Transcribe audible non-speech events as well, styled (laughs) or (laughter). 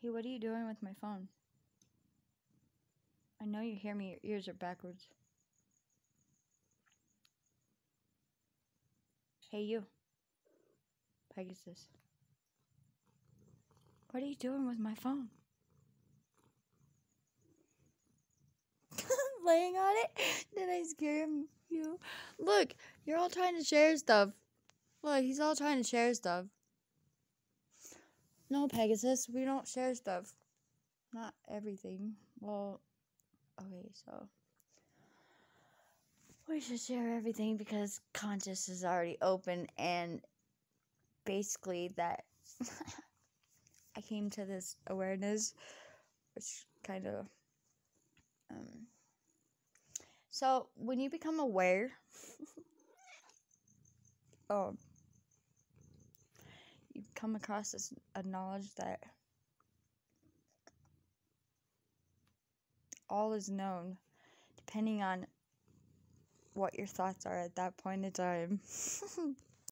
Hey, what are you doing with my phone? I know you hear me, your ears are backwards. Hey, you. Pegasus. What are you doing with my phone? (laughs) Laying on it? Did I scare you? Look, you're all trying to share stuff. Look, he's all trying to share stuff. No, Pegasus, we don't share stuff. Not everything. Well, okay, so we should share everything because conscious is already open and basically that (laughs) I came to this awareness which kind of um so when you become aware (laughs) um come across this a knowledge that all is known depending on what your thoughts are at that point in time. (laughs)